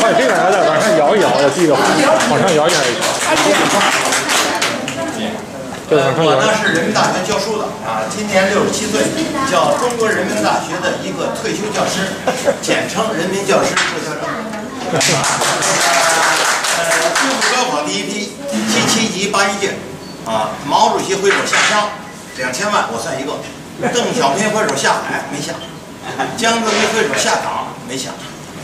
会儿这个还在往上摇一摇，要记得往上摇一摇。我呢是人民大学教书的啊，今年六十七岁，叫中国人民大学的一个退休教师，简称人民教师撤销证。呃，进入高考第一批，七七级八一届，啊，毛主席挥手下乡，两千万我算一个，邓小平挥手下海没下，江泽民挥手下岗没下，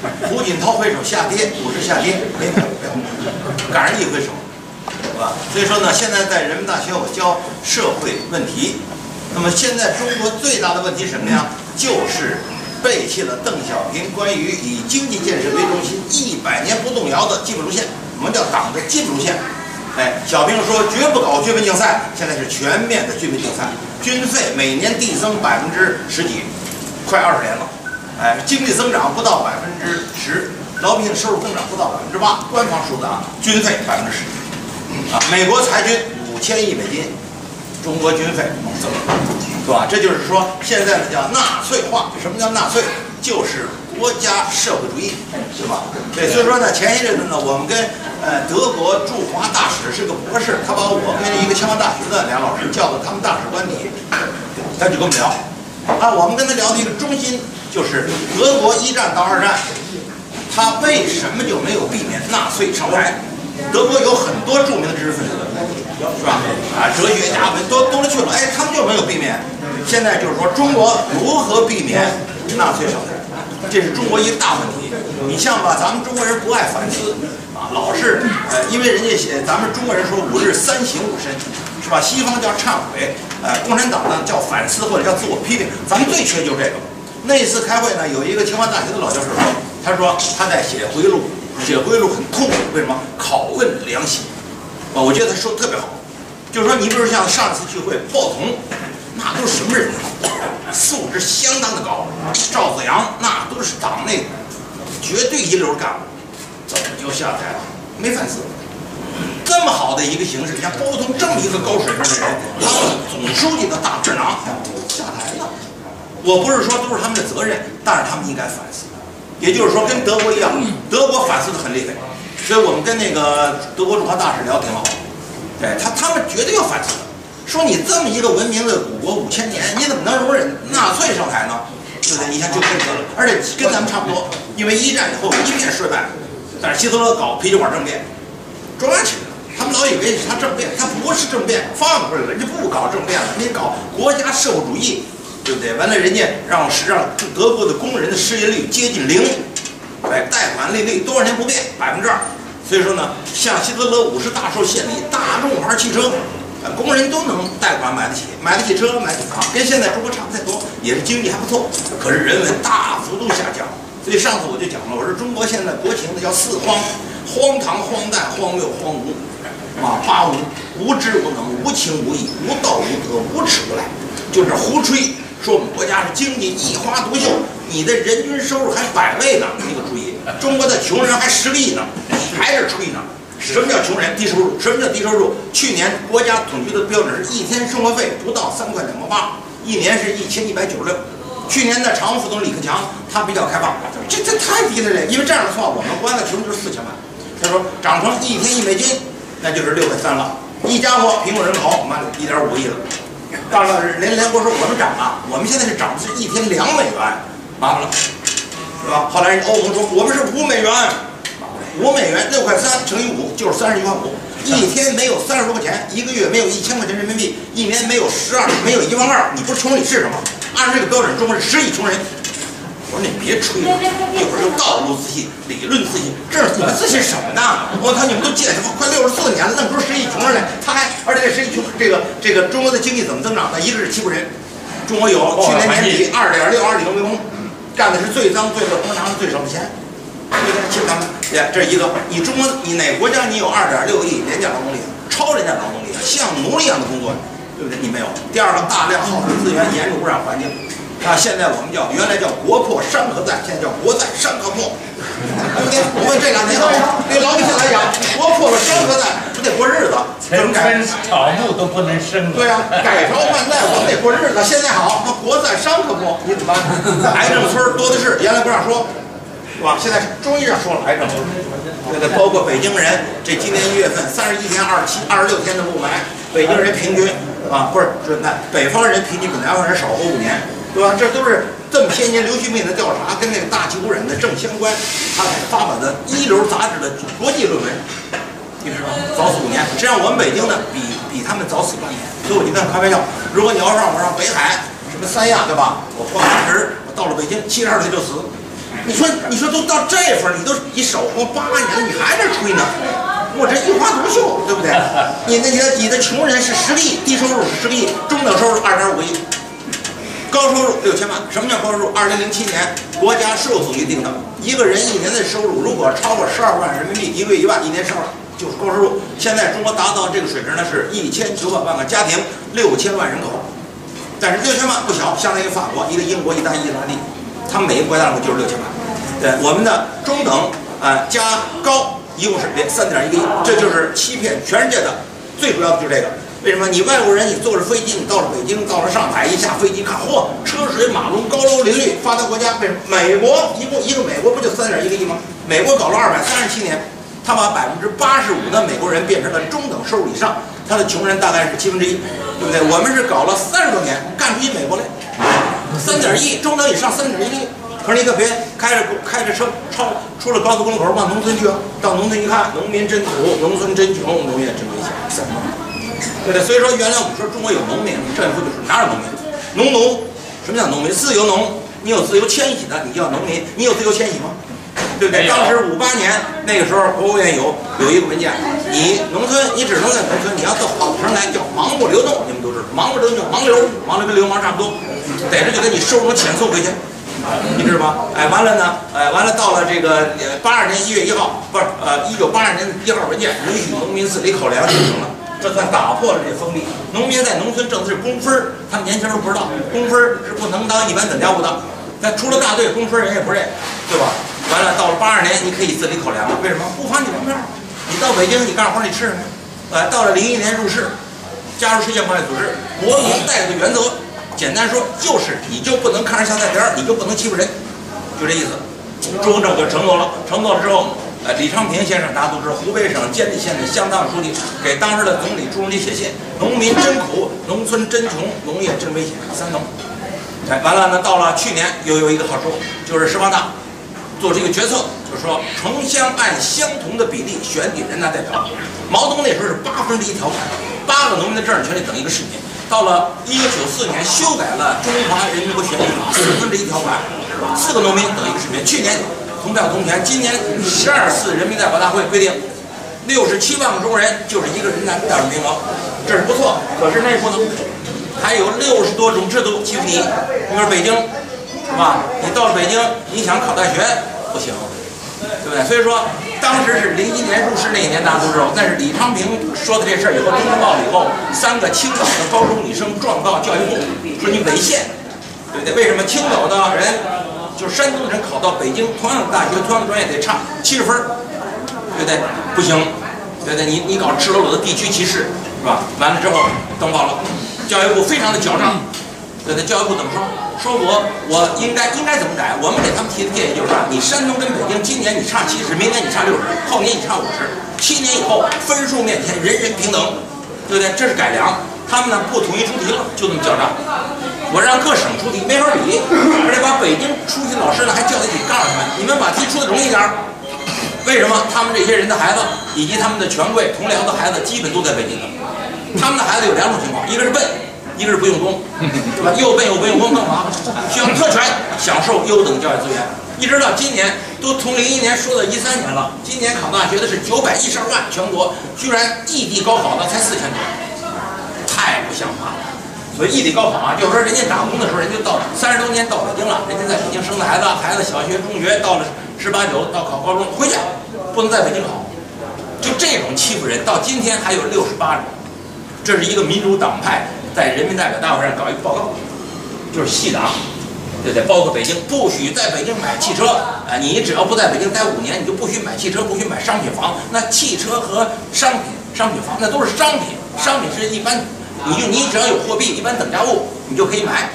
胡锦涛挥手下跌，股市下跌没有没有，赶上一挥手。是吧？所以说呢，现在在人民大学我教社会问题。那么现在中国最大的问题什么呀？就是背弃了邓小平关于以经济建设为中心、一百年不动摇的基本路线，我们叫党的基本路线。哎，小平说绝不搞军备竞赛，现在是全面的军备竞赛，军费每年递增百分之十几，快二十年了。哎，经济增长不到百分之十，老百姓收入增长不到百分之八，官方数字啊，军费百分之十。啊，美国裁军五千亿美金，中国军费猛增，是吧？这就是说，现在呢叫纳粹化。什么叫纳粹？就是国家社会主义，是吧？对，所以说呢，前一阵子呢，我们跟呃德国驻华大使是个博士，他把我跟一个清华大学的梁老师叫到他们大使官邸，他就跟我们聊。啊，我们跟他聊的一个中心就是德国一战到二战，他为什么就没有避免纳粹上台？德国有很多著名的知识分子，是吧？啊，哲学家们都都去了，哎，他们就没有避免。现在就是说，中国如何避免纳粹上台？这是中国一个大问题。你像吧，咱们中国人不爱反思啊，老是呃，因为人家写，咱们中国人说五日三省吾身，是吧？西方叫忏悔，呃，共产党呢叫反思或者叫自我批评，咱们最缺就是这个。那一次开会呢，有一个清华大学的老教授说，他说他在写回忆录。写回忆录很痛苦，为什么？拷问良心啊！我觉得他说的特别好，就是说，你比如像上次聚会，鲍同，那都是什么人？素质相当的高。赵子阳那都是党内绝对一流干部，怎么就下台了？没反思。这么好的一个形势，像包同这么一个高水平的人，当了总书记的大智囊，下台了。我不是说都是他们的责任，但是他们应该反思。也就是说，跟德国一样，德国反思的很厉害，所以我们跟那个德国驻华大使聊挺好。对他，他们绝对要反思。说你这么一个文明的古国五千年，你怎么能容忍纳粹上台呢？对不对？你看就跟德了，而且跟咱们差不多，因为一战以后一片衰败，但是希特勒搞啤酒馆政变，抓起来了。他们老以为是他政变，他不是政变，放出来了，人家不搞政变了，人家搞国家社会主义。对不对？完了，人家让是让德国的工人的失业率接近零，哎，贷款利率多少年不变，百分之二。所以说呢，像希特勒五十大寿献礼，大众牌汽车，工人都能贷款买得起，买得起车，买得起房，跟现在中国差不太多，也是经济还不错。可是人文大幅度下降。所以上次我就讲了，我说中国现在国情呢叫四荒：荒唐、荒诞、荒谬、荒芜。啊，八无：无知无能、无情无义、无道无德、无耻无赖，就是胡吹。说我们国家是经济一花独秀，你的人均收入还百位呢，你可注意，中国的穷人还十个亿呢，还是吹呢？什么叫穷人？低收入？什么叫低收入？去年国家统计的标准是一天生活费不到三块两毛八，一年是一千一百九十六。去年的常务副总李克强他比较开放，这这太低了嘞，因为这样的话，我们国家的穷就是四千万。他说涨成一天一美金，那就是六块三了，一家伙贫困人口妈的一点五亿了。到了联联国说我们涨了，我们现在是涨的是一天两美元，麻烦了，是吧？后来人欧盟说我们是五美元，五美元六块三乘以五就是三十一块五，一天没有三十多块钱，一个月没有一千块钱人民币，一年没有十二，没有一万二，你不是穷人你是什么？按照这个标准，中国是十亿穷人。我说你别吹了，一会儿又道路自信、理论自信，这是你们自信什么呢？我靠，你们都建什么？快六十四年了，愣出十亿穷人来，他还而且这十亿穷，这个这个中国的经济怎么增长的？一个是欺负人，中国有去年年底二点六二亿农民工，干的是最脏最恶，拿的最少的钱，对不对？欺负他们，对，这是一个。你中国，你哪个国家你有二点六亿廉价劳动力，超廉价劳动力，像奴隶一样的工作，对不对？你没有。第二个，大量耗费资源，严重污染环境。啊，现在我们叫原来叫国破山河在，现在叫国在山河破，对不对？我问这两年好，对老百姓来讲，国破了山河在，不得过日子，城春草木都不能生。对啊，改朝换代，我们得过日子。现在好，那国在商可不，你怎么办？癌症村多的是，原来不让说，是吧？现在终于让说来着，对对，包括北京人，这今年一月份三十一天、二十七、二十六天的雾霾，北京人平均啊，不是是那北方人平均比南方人少活五年，对吧？这都是这么些年流行病的调查跟那个大气污染的正相关，他才发表的一流杂志的国际论文。你知道吗？早死五年，实际上我们北京呢，比比他们早死半年。所以我就跟他开玩笑，如果你要让我上北海，什么三亚，对吧？我活八十，我到了北京七十二岁就死。你说，你说都到这份儿，你都你少活八年了，你还在吹呢？我这一花独秀，对不对？你那你的你的穷人是十个亿，低收入是十个亿，中等收入二点五个亿，高收入六千万。什么叫高收入？二零零七年国家税务总局定的，一个人一年的收入如果超过十二万人民币，一个月一万，一年十二万就是高收入。现在中国达到这个水平呢，是一千九百万个家庭，六千万人口。但是六千万不小，相当于法国、一个英国、意大利、意大利，他们每一个国家人口就是六千万。对，我们的中等啊、加高一共是三点一个亿，这就是欺骗全世界的最主要的就是这个。为什么？你外国人，你坐着飞机，你到了北京，到了上海，一下飞机看，嚯，车水马龙，高楼林立，发达国家。为什么？美国一共一个美国不就三点一个亿吗？美国搞了二百三十七年，他把百分之八十五的美国人变成了中等收入以上，他的穷人大概是七分之一，对不对？我们是搞了三十多年，干出一美国来，三点一，中等以上三点一。可是你可别开着开着车超出了高速公路口往农村去啊！到农村一看，农民真苦，农村真穷，农业真危险，什么？对不对？所以说，原来我们说中国有农民，政府就是哪有农民？农奴，什么叫农民？自由农，你有自由迁徙的，你叫农民。你有自由迁徙吗？对不对？当时五八年那个时候，国务院有有一个文件，你农村你只能在农村，你要到岛上来叫盲目流动，你们都知道，盲目流动盲流，盲流跟流氓差不多，逮着就给你收容遣送回去。你知道吗？哎，完了呢，哎，完了到了这个呃八二年一月一号，不是呃一九八二年的一号文件，允许农民自理口粮就行了，这算打破了这封闭。农民在农村挣的是工分儿，他们年轻人都不知道，工分儿是不能当一般等价物的。但出了大队，工分儿人也不认，对吧？完了，到了八二年，你可以自理口粮了，为什么？不发你粮票，你到北京你干活你吃什么？呃，到了零一年入世，加入世界贸易组织，国民待遇的原则，简单说就是你就不能看人下菜碟，你就不能欺负人，就这意思。中共政府就承诺了，承诺了之后，呃，李昌平先生大家都知道，湖北省监利县的乡党委书记给当时的总理朱镕基写信：农民真苦，农村真穷，农业真危险，三农。哎，完了呢，到了去年又有一个好处，就是十八大做这个决策，就是说城乡按相同的比例选举人大代表。毛泽东那时候是八分之一条款，八个农民的政治权利等于一个市民。到了一九九四年修改了中华人民共和国选举法，四分之一条款，四个农民等于一个市民。去年同票同权，今年十二次人民代表大会规定，六十七万个中国人就是一个人大代表名额，这是不错。可是那不能，还有六十多种制度欺负你。你说北京是吧？你到北京，你想考大学不行，对不对？所以说，当时是零一年入世那一年，大家都知道。但是李昌平说的这事儿以后，《中国报》以后，三个青岛的高中女生状告教育部，说你违宪，对不对？为什么青岛的人就是山东人考到北京同样的大学、同样的专业得差七十分，对不对？不行，对不对？你你搞赤裸裸的地区歧视，是吧？完了之后登报了，教育部非常的嚣张。对不对，教育部怎么说？说我我应该应该怎么改？我们给他们提的建议就是，你山东跟北京今年你差七十，明年你差六十，后年你差五十，七年以后分数面前人人平等，对不对？这是改良。他们呢不统一出题了，就这么叫账。我让各省出题没法比，而且把北京出题老师呢还叫在一起告诉他们，你们把题出的容易点儿。为什么？他们这些人的孩子以及他们的权贵同僚的孩子基本都在北京的，他们的孩子有两种情况，一个是笨。一个是不用功，对吧？又笨又不用功，干嘛？需要特权，享受优等教育资源。一直到今年，都从零一年说到一三年了。今年考大学的是九百一十二万，全国居然异地高考的才四千多，太不像话了。所以异地高考啊，就是说人家打工的时候，人家到三十多年到北京了，人家在北京生的孩子，孩子小学、中学到了十八九到考高中回去，不能在北京考。就这种欺负人，到今天还有六十八人。这是一个民主党派。在人民代表大会上搞一个报告，就是细党，对不对？包括北京，不许在北京买汽车啊！你只要不在北京待五年，你就不许买汽车，不许买商品房。那汽车和商品、商品房那都是商品，商品是一般，你就你只要有货币，一般等价物，你就可以买。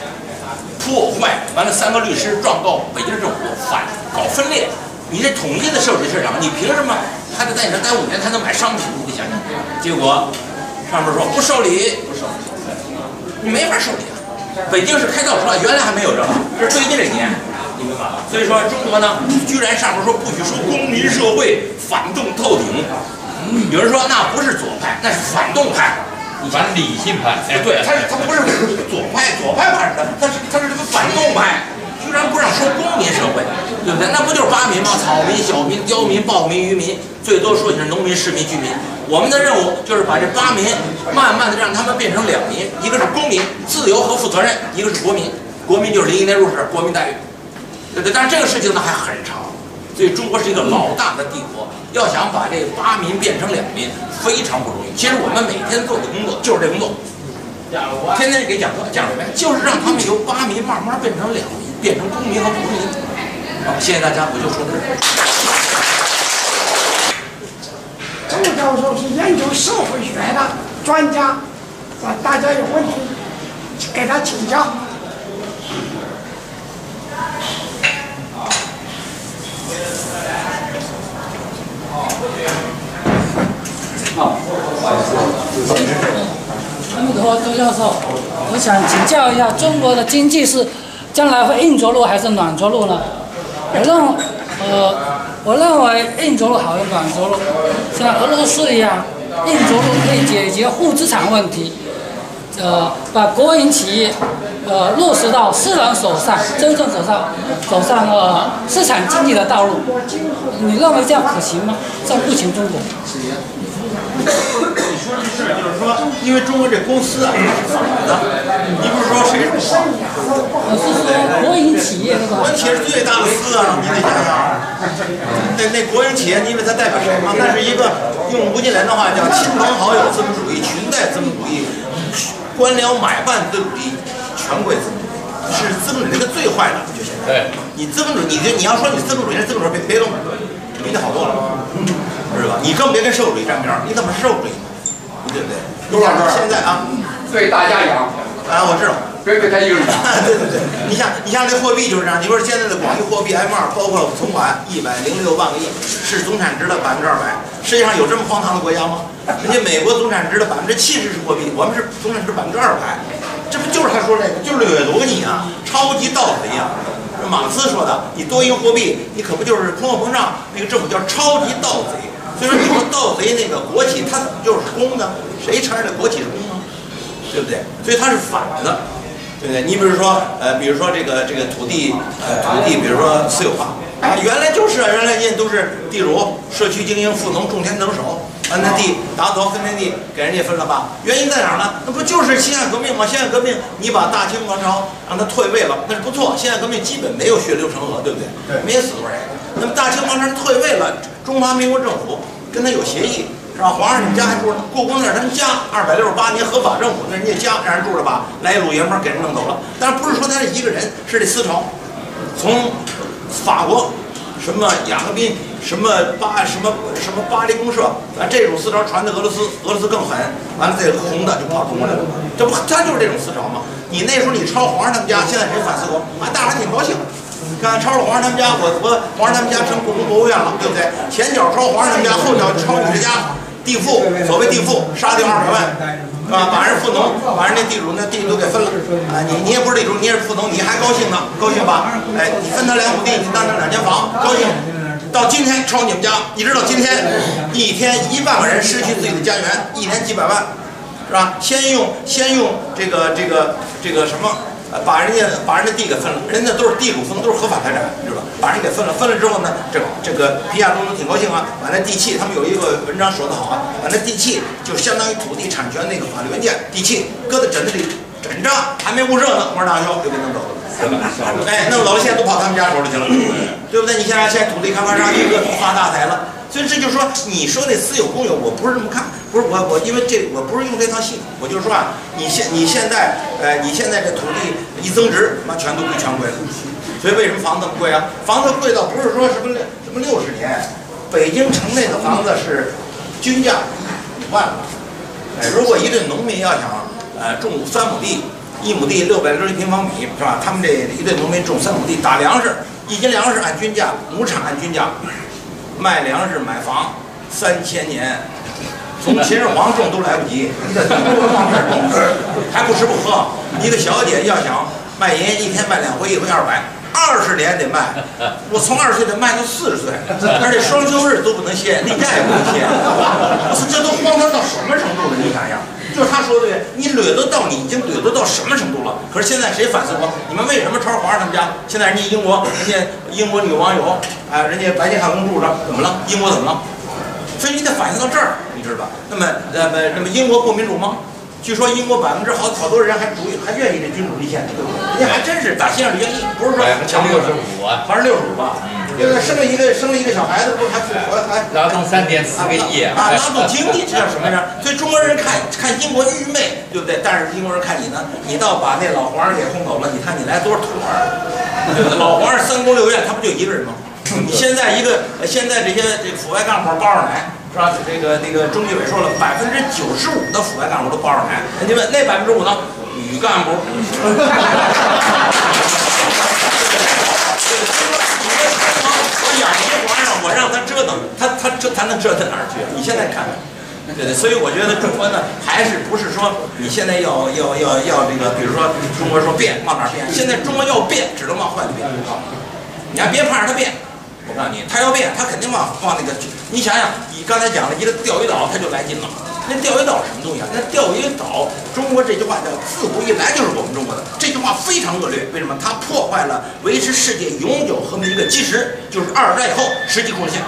破坏完了，三个律师状告北京政府反搞分裂，你这统一的社会主义市场，你凭什么还得在你这待五年才能买商品？你得想想，结果上面说，不受理，你没法受理啊。北京市开造车，原来还没有这个，这是最近这几年，你明白吧？所以说中国呢，居然上面说不许说公民社会反动透顶，有人说那不是左派，那是反动派。反理性派，哎，对，他是他不是左派，左派怕什么？他是他是这个反动派，居然不让说公民社会，对不对？那不就是八民吗？草民、小民、刁民、暴民、渔民，最多说你是农民、市民、居民。我们的任务就是把这八民慢慢的让他们变成两民，一个是公民，自由和负责任；一个是国民，国民就是零一年入世，国民待遇，对不对？但是这个事情呢还很长。所以中国是一个老大的帝国，要想把这八民变成两民，非常不容易。其实我们每天做的工作就是这工作，天天给讲课讲什么呀？就是让他们由八民慢慢变成两民，变成公民和不公民。好，谢谢大家，我就说这儿。周教授是研究社会学的专家，啊，大家有问题给他请教。好，阿弥陀，周教授，我想请教一下，中国的经济是将来会硬着陆还是软着陆呢？我认，呃，我认为硬着陆好于软着陆，像俄罗斯一样，硬着陆可以解决负资产问题，呃，把国营企业，呃，落实到私人手上，真正走上走上呃市场经济的道路。你认为这样可行吗？在目前中国？你说这事儿就是说，因为中国这公司啊是法的，你不是说谁是法？我是说国营企业那个。国营企业是最大的私啊，你得想想。那那国营企业，你以为它代表谁吗？那是一个用吴金莲的话叫亲朋好友资本主义、裙带资本主义、官僚买办资本主义、权贵资本主义，是资本主义那个最坏的，就现在。对，你资本主义，你就你要说你资本主义，资本主义别别跟比你好多了。是吧？你更别跟社会主义沾边儿，你怎么是社会主义？对不对？你想现在啊，对大家养，啊，我知道，别给他一个人养。对对对，你像你像这货币就是这样，你说现在的广义货币 M 二包括存款一百零六万个亿，是总产值的百分之二百。世界上有这么荒唐的国家吗？人家美国总产值的百分之七十是货币，我们是总产值百分之二百，这不就是他说这个，就是掠夺你啊，超级盗贼呀！马克思说的，你多赢货币，你可不就是通货膨胀？那个政府叫超级盗贼。所以说，你说盗贼那个国企，它怎么就是公呢？谁承认这国企是公呢？对不对？所以它是反的，对不对？你比如说，呃，比如说这个这个土地，呃，土地，比如说私有化啊，原来就是啊，原来人家都是地主、社区精英、富农种田能手，把那地打走分田地给人家分了吧？原因在哪儿呢？那不就是辛亥革命吗？辛亥革命，你把大清王朝让它退位了，那是不错。辛亥革命基本没有血流成河，对不对？对，没死多少人。那么大清王朝退位了，中华民国政府跟他有协议，是吧？皇上你们家还住着呢，故宫那是他们家，二百六十八年合法政府，那人家家让人住着吧，来一老爷们儿给人弄走了。但是不是说他是一个人，是这思潮，从法国什么雅各宾，什么巴什么什么巴黎公社，啊，这种思潮传到俄罗斯，俄罗斯更狠，完了这红的就跑中国来了，这不他就是这种思潮吗？你那时候你抄皇上他们家，现在谁反思过？啊，大伙还挺高兴。看抄了皇上他们家，我我皇上他们家成故宫博物院了，对不对？前脚抄皇上他们家，后脚抄你们家地富，所谓地富杀掉二百万，是吧？把人富农，把人家地主那地都给分了，啊，你你也不是地主，你也是富农，你还高兴呢？高兴吧？哎，你分他两亩地，你当他两间房，高兴。到今天抄你们家，你知道今天一天一万个人失去自己的家园，一天几百万，是吧？先用先用这个这个这个什么？呃，把人家把人家地给分了，人家都是地主分，都是合法财产，知道吧？把人给分了，分了之后呢，这这个皮亚中都挺高兴啊，把那地契，他们有一个文章说得好啊，把那地契就相当于土地产权那个法律文件，地契搁在枕头里枕着，还没捂热呢，玩大笑就给弄走了，哎，弄走了，现在都跑他们家手里去了，对不对？你想想，现在土地开发商一个都发大财了，所以这就是说，你说那私有公有，我不是这么看。不是我我因为这我不是用这套系统，我就是说啊，你现你现在呃你现在这土地一增值，妈全都归权贵了。所以为什么房子那么贵啊？房子贵到不是说什么什么六十年，北京城内的房子是均价五万。哎，如果一对农民要想呃种三亩地，一亩地六百六十平方米是吧？他们这一对农民种三亩地打粮食，一斤粮食按均价，亩产按均价，卖粮食买房三千年，从秦始皇种都来不及，你得多方面种，还不吃不喝。一个小姐要想卖淫，一天卖两回，一回二百。二十年得卖，我从二十岁得卖到四十岁，而且双休日都不能歇，例假也不能歇。我说这都荒唐到什么程度了？你想想，就是他说的对，你掠夺到你已经掠夺到什么程度了？可是现在谁反思过？你们为什么抄皇上他们家？现在人家英国，人家英国女网友，啊，人家白金汉宫住着，怎么了？英国怎么了？所以你得反映到这儿，你知道吧？那么，呃，那么英国不民主吗？据说英国百分之好好多人还主还愿意这君主立宪，对不对？人家还真是打心眼里愿意，不是说强六十五啊，好像六十五吧？对不对？生了一个生了一个小孩子，不还复活还劳动三点四个亿啊，拉动经济，这叫什么呀？所以中国人看看英国愚昧，对不对？但是英国人看你呢，你倒把那老皇上给轰走了，你看你来多少土儿？老皇上三宫六院，他不就一个人吗？你现在一个现在这些这腐败干部包着奶。是吧？这个那个中纪委说了，百分之九十五的腐败干部都包着奶。你问那百分之五呢？女干部。我养一皇上，我让他折腾，他他这他能折腾哪儿去？你现在看看，对对。所以我觉得中国呢，还是不是说你现在要要要要这个，比如说中国说变往哪儿变？现在中国要变，只能往坏的变。你还别盼着他变。我告诉你，他要变，他肯定往往那个。你想想，你刚才讲了一个钓鱼岛，他就来劲了。那钓鱼岛什么东西啊？那钓鱼岛，中国这句话叫自古以来就是我们中国的。这句话非常恶劣，为什么？它破坏了维持世界永久和平的一个基石，就是二战以后实际控制线。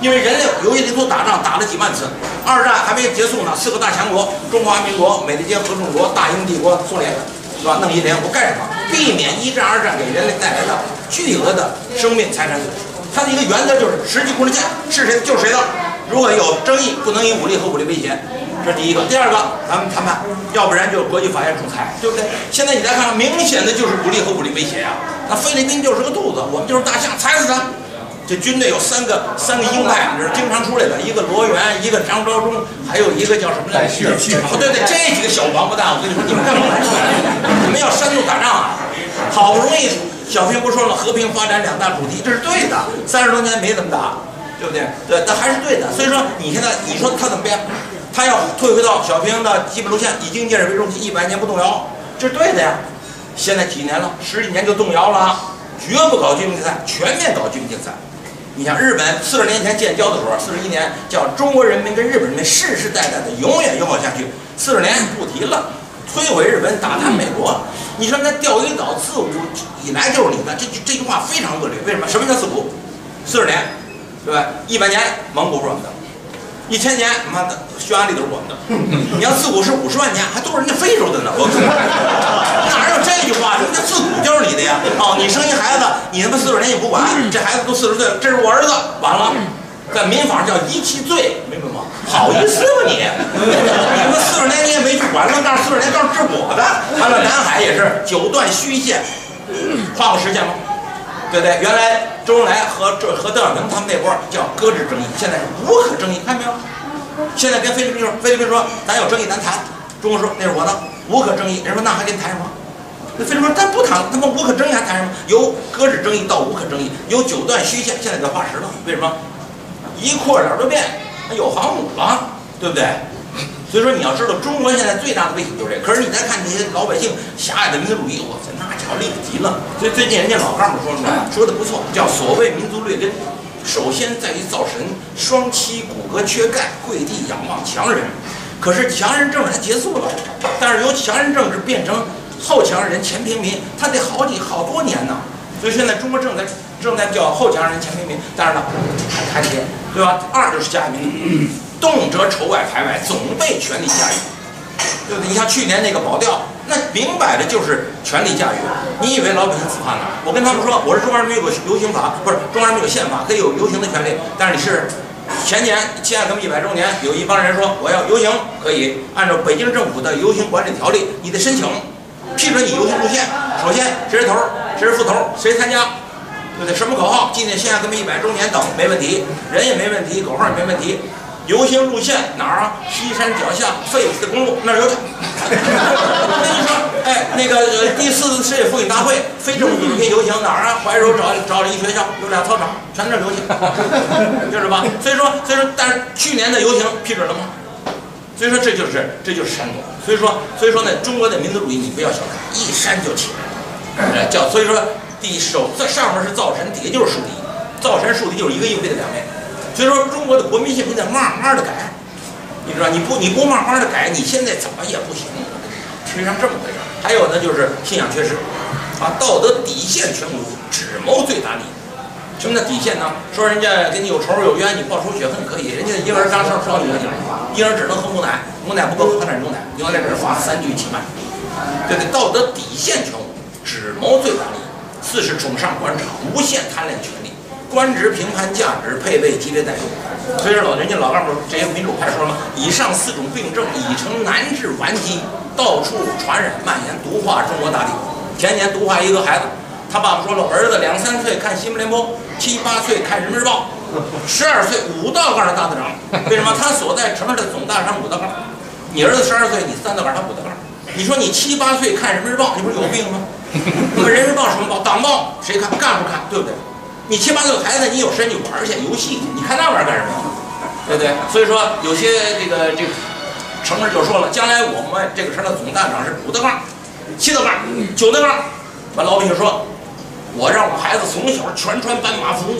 因为人类游戏地图打仗打了几万次，二战还没结束呢，四个大强国——中华民国、美利坚合众国、大英帝国、苏联，是吧？弄一联合国干什么？避免一战、二战给人类带来的巨额的生命财产损失。它的一个原则就是实际控制线是谁就是谁的，如果有争议，不能以武力和武力威胁，这是第一个。第二个，咱们谈判，要不然就国际法院仲裁，对不对？现在你再看，明显的就是武力和武力威胁呀。那菲律宾就是个兔子，我们就是大象，踩死他。这军队有三个三个鹰派，这是经常出来的，一个罗源，一个张召忠，还有一个叫什么来？哦，对对，这几个小王八蛋，我跟你说，你们干嘛来？你们要煽动打仗啊？好不容易。小平不说了，和平发展两大主题，这是对的。三十多年没怎么打，对不对？对，那还是对的。所以说，你现在你说他怎么变？他要退回到小平的基本路线，以经济建设为中心，一百年不动摇，这是对的呀。现在几年了，十几年就动摇了，绝不搞军备竞赛，全面搞军备竞赛。你像日本四十年前建交的时候，四十一年叫中国人民跟日本人民世世代代的永远友好下去，四十年不提了。摧毁日本，打贪美国，你说那钓鱼岛自古以来就是你的，这句这句话非常恶劣。为什么？什么叫自古？四十年，对吧？一百年蒙古是我们的，一千年妈的匈牙利都是我们的。你要自古是五十万年，还都是人家非洲的呢。我哪有这句话？什么叫自古就是你的呀？哦，你生一孩子，你他妈四十年也不管，这孩子都四十岁了，这是我儿子，完了。在民法上叫遗弃罪，明白吗？好意思吗你？你们四十年你也没去管，那告诉四十年告诉治我的。完了，南海也是九段虚线，画过实线吗？对不对？原来周恩来和这和邓小平他们那波叫搁置争议，现在是无可争议，看见没有？现在跟菲律宾说，菲律宾说咱有争议咱谈，中国说那是我的，无可争议。人说那还跟你谈什么？那菲律宾说咱不谈，他妈无可争议还谈什么？由搁置争议到无可争议，由九段虚线现在叫画实了，为什么？一扩点就变，有航母了，对不对？所以说你要知道，中国现在最大的威胁就是这。可是你再看那些老百姓狭隘的民族主义，我操，那叫厉害极了。所以最近人家老干部说什么？说的不错，叫所谓民族劣根，首先在于造神，双膝骨骼缺钙，跪地仰望强人。可是强人政治它结束了，但是由强人政治变成后强人前平民，他得好几好多年呢。所以现在中国正在正在叫后强人前平民，当然了，还还得。对吧？二就是加民，动辄仇外排外，总被权力驾驭，对不对？你像去年那个保钓，那明摆着就是权力驾驭。你以为老百姓死怕哪？我跟他们说，我是中华人民有个游行法，不是中华人民有宪法，可以有游行的权利。但是你是前年辛亥革命一百周年，有一帮人说我要游行，可以按照北京政府的游行管理条例，你得申请批准你游行路线。首先谁是头，谁是副头，谁参加。对不对？什么口号？纪念辛亥革命一百周年等没问题，人也没问题，口号也没问题。游行路线哪儿啊？西山脚下废死公路那儿有去。我跟你说，哎，那个第四次世界妇女大会非政府组织可以游行哪儿啊？怀柔找找了一学校，有俩操场，全那儿游行，就是吧？所以说，所以说，但是去年的游行批准了吗？所以说这就是这就是煽动。所以说所以说呢，中国的民族主义你不要小看，一煽就起。哎，叫所以说第首这上面是灶神，底下就是竖笛，灶神竖笛就是一个硬币的两面。所以说中国的国民性你得慢慢的改，你知道你不你不慢慢的改，你现在怎么也不行。实际上这么回事。还有呢，就是信仰缺失，啊，道德底线全无，只谋最大利益。什么叫底线呢？说人家跟你有仇有冤，你报仇雪恨可以，人家婴儿刚生少女了，婴儿只能喝母奶，母奶不够喝点牛奶，牛奶只罚三聚七卖。对对，道德底线全无，只谋最大利益。四是崇尚官场，无限贪恋权力，官职评判价值，配备激烈待遇。所以说老人家老干部这些民主派说嘛，以上四种病症已成难治顽疾，到处传染蔓延，毒化中国大地。前年毒化一个孩子，他爸爸说了，儿子两三岁看新闻联播，七八岁看人民日报，十二岁五道杠的大队长。为什么？他所在城市的总大上五道杠。你儿子十二岁，你三道杠，他五道杠。你说你七八岁看人民日报，你不是有病吗？那么人民日报什么报？党报谁看？干部看，对不对？你七八岁孩子，你有时间你玩去游戏去，你看那玩意儿干什么？对不对？所以说有些这个这个城市就说了，将来我们这个城的总站长是五道杠、七道杠、九道杠。完老百姓说，我让我孩子从小全穿斑马服，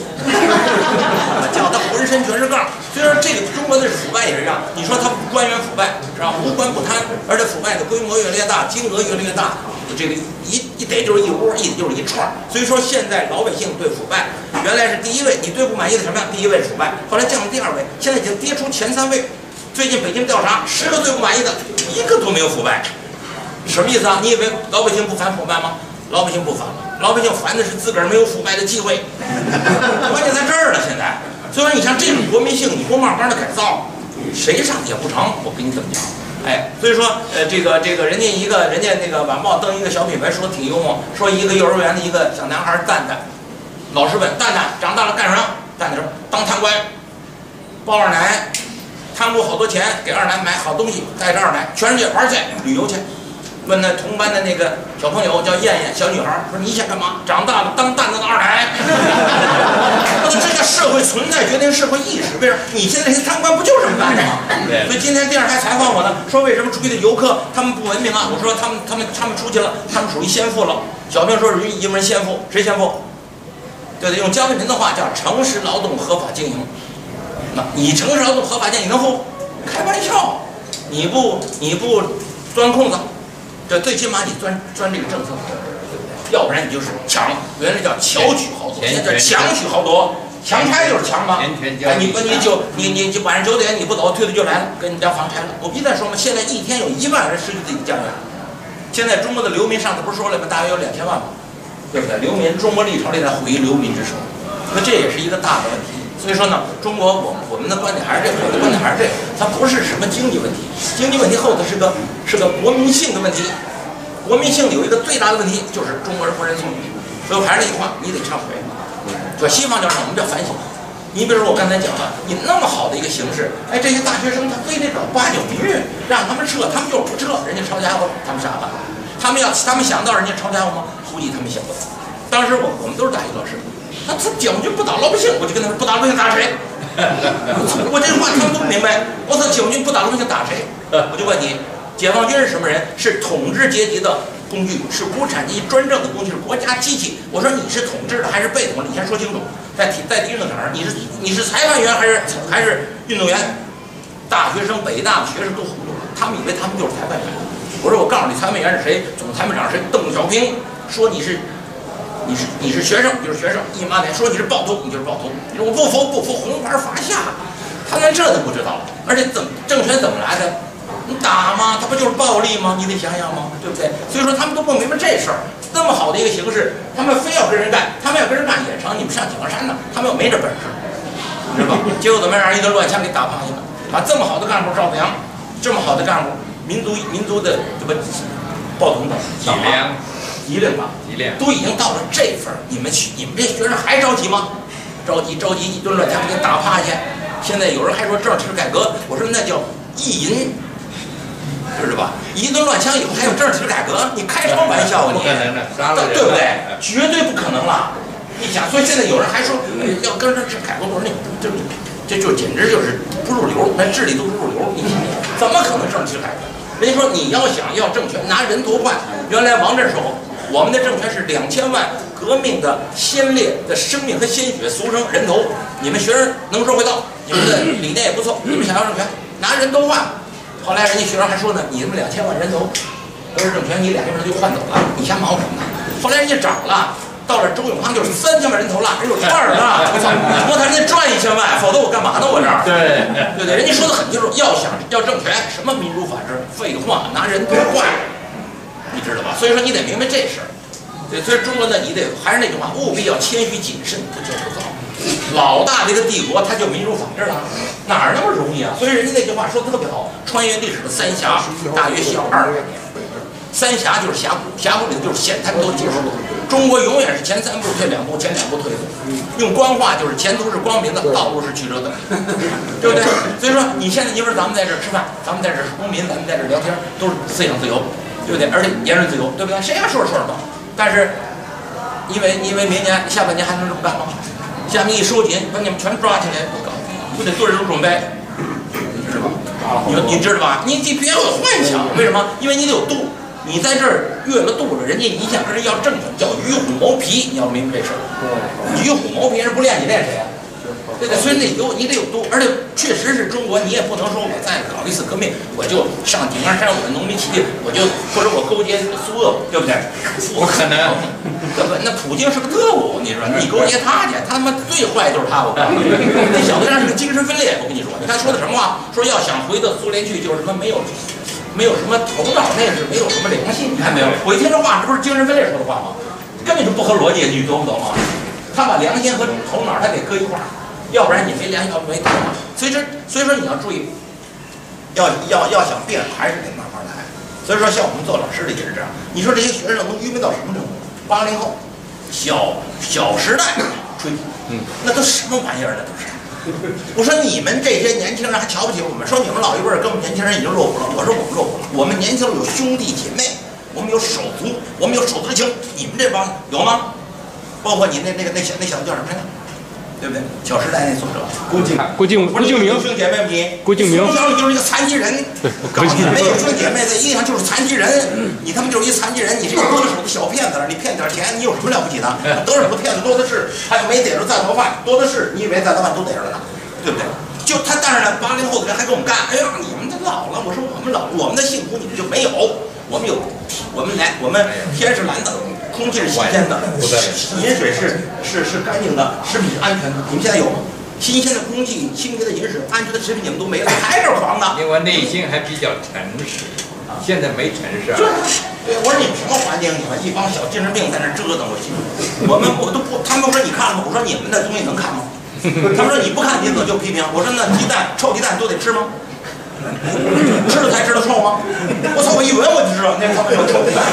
叫他浑身全是杠。虽然这个中国的腐败也是这样，你说他官员腐败是吧？无官不贪，而且腐败的规模越来越大，金额越来越大。这个一一逮就是一窝，一逮就是一串。所以说现在老百姓对腐败，原来是第一位，你最不满意的什么呀？第一位腐败，后来降到第二位，现在已经跌出前三位。最近北京调查，十个最不满意的，一个都没有腐败，什么意思啊？你以为老百姓不反腐败吗？老百姓不反了，老百姓烦的是自个儿没有腐败的机会，关键在这儿了。现在，所以说你像这种国民性，你不慢慢的改造，谁上也不成。我跟你怎么讲？哎，所以说，呃，这个这个人家一个人家那个晚报登一个小品文，说挺幽默，说一个幼儿园的一个小男孩蛋蛋，老师问蛋蛋长大了干什么？蛋蛋说当贪官，包二奶，贪污好多钱，给二奶买好东西，带着二奶全世界玩去旅游去。问那同班的那个小朋友叫燕燕，小女孩说你想干嘛？长大了当蛋蛋的二奶。我说这叫社会存在决定社会意识。为什么？你现在这些贪官不就这么干的吗？所以今天电视台采访我呢，说为什么出去的游客他们不文明啊？我说他们他们他们出去了，他们属于先富了。小平说是英文先富，谁先富？对对，用江泽民的话叫诚实劳动合法经营。那你诚实劳动合法经营，你能富？开玩笑，你不你不钻空子，这最起码你钻钻这个政策，对不对？要不然你就是抢，原来叫巧取豪夺，现在叫强取豪夺。强拆就是强嘛，钱权交易哎，你不你就你你就晚上九点你不走，推推就来了，跟你家房拆了。我一再说吗，现在一天有一万人失去自己的家园。现在中国的流民上次不是说了吗？大约有两千万嘛，对不对？流民，中国历朝历代毁于流民之手，那这也是一个大的问题。所以说呢，中国我我们的观点还是这个，我的观点还是这个，它不是什么经济问题，经济问题后头是个是个国民性的问题。国民性有一个最大的问题就是中国人不认错，所以还是那句话，你得忏悔。说西方叫什么？我们叫反省。你比如说我刚才讲了，你那么好的一个形式，哎，这些大学生他非得搞八九民运，让他们撤，他们就是不撤，人家抄家伙，他们啥办？他们要他们想到人家抄家伙吗？估计他们想不到。当时我我们都是大学老师，他他蒋军不打老百姓，我就跟他说不打老百姓打谁？我这话他们都不明白。我说解放军不打老百姓打谁？我就问你，解放军是什么人？是统治阶级的工具，是无产阶级专政的工具，是国家机器。我说你是统治的还是被统治？你先说清楚。在体在体育的哪儿？你是你是裁判员还是还是运动员？大学生、北大的学生都糊涂，他们以为他们就是裁判员。我说我告诉你，裁判员是谁？总裁判长是谁？邓小平说你是。你是你是学生，你就是学生。一马脸说你是暴徒，你就是暴徒。你说我不服不服，红牌罚下。他连这都不知道，而且怎么政权怎么来的？你打吗？他不就是暴力吗？你得想想吗？对不对？所以说他们都不明白这事儿。这么好的一个形式，他们非要跟人干，他们要跟人干也成。你们上井冈山呢，他们又没这本事，是吧？结果怎么让人一顿乱枪给打趴下了？把这么好的干部赵子阳，这么好的干部，民族民族的这不报统的体谅，一令吧。体谅。都已经到了这份儿，你们去，你们这学生还着急吗？着急着急，一顿乱枪给打趴下，现在有人还说政治改革，我说那叫意淫，知道吧？一顿乱枪以后还有政治改革？你开什么玩笑啊你？不可能的杀了人对不对？绝对不可能了。你想，所以现在有人还说呃要跟着这改革，我说那这这就简直就是不入流，那智力都不入流。你想，怎么可能政治改革？人家说你要想要政权，拿人头换。原来王这时候，我们的政权是两千万革命的先烈的生命和鲜血，俗称人头。你们学生能说会道，你们的理念也不错，你们想要政权，拿人头换。后来人家学生还说呢，你们两千万人头都是政权，你两千万人就换走了，你瞎忙活什么呢？后来人家涨了。到了周永康就是三千万人头了，人有串儿呢！我操，我他人家赚一千万，否则我干嘛呢？我这儿对，对对？人家说的很清楚，要想要政权，什么民主法治，废话，拿人头换，你知道吧？所以说你得明白这事儿。对，所以中国呢，你得还是那句话，务必要谦虚谨慎，不骄不躁。老大这个帝国，它就民主法治了，哪儿那么容易啊？所以人家那句话说的特别好，穿越历史的三峡大约需要二百年。三峡就是峡谷，峡谷里就是险滩都结束了。中国永远是前三步退两步，前两步退一步。用官话就是前途是光明的，道路是曲折的，对不对？所以说你现在你说咱们在这儿吃饭，咱们在这儿是公民，咱们在这儿聊天，都是思想自由，对不对？而且言论自由，对不对？谁爱说着说着吧。但是因为因为明年下半年还能这么干吗？下面一收紧，把你们全抓起来，我告诉你，不得做这种准备，你知道吧？你你知道吧？你你别有幻想，为什么？因为你得有度。你在这儿越了度了，人家你想跟人要政权，叫与虎谋皮，你要明白这事儿。与虎谋皮，人不练你练谁啊？对对，所以得有你得有度，而且确实是中国，你也不能说我再搞一次革命，我就上井冈山，我的农民起义，我就或者我勾结苏俄，对不对？不可能。对不？那普京是个特务，你说你勾结他去，他他妈最坏就是他，我告诉你，那小子那是个精神分裂，我跟你说，你看说的什么话？说要想回到苏联去，就是什么没有。没有什么头脑，那是没有什么良心，你看没有？我一听这话，这不是精神分裂说的话吗？根本就不合逻辑，你懂不懂啊？他把良心和头脑他给搁一块儿，要不然你没良心，要不没头脑。所以说，所以说你要注意，要要要想变，还是得慢慢来。所以说，像我们做老师的也是这样。你说这些学生能愚昧到什么程度？八零后，小小时代吹，嗯，那都什么玩意儿？那都是。我说你们这些年轻人还瞧不起我们，说你们老一辈儿跟我们年轻人已经落伍了。我说我们落伍了，我们年轻人有兄弟姐妹，我们有手足，我们有手足之情。你们这帮有吗？包括你那那个那小那小子叫什么来着？对不对？《小时代》那作者郭敬郭敬郭敬明有兄弟姐妹吗？你郭敬明从小你就是一个残疾人，郭敬明没有兄弟姐妹在印象就是残疾人，你他妈就是一残疾人，你是一多的手的小骗子，你骗点钱，你有什么了不起的？得手的骗子多的是，还有没逮着在逃犯多的是，你以为在逃犯都逮着了呢？对不对？就他，但是呢，八零后的人还跟我们干。哎呀，你们都老了，我说我们老，我们的幸福你们就没有。我们有，我们来，我们天是蓝的，空气是新鲜的，饮水是是是干净的，食品是安全的。你们现在有吗？新鲜的空气、清洁的饮水、安全的食品，你们都没了，还是黄的。因为内心还比较诚实，现在没诚实啊。就是，对，我说你们什么环境？你们一帮小精神病在那折腾，我去。我们我都不，他们说你看了吗？我说你们的东西能看吗？他们说你不看你怎么就批评？我说那鸡蛋臭鸡蛋都得吃吗？吃了才知道臭吗？我操！我一闻我就知道那他妈有臭鸡蛋。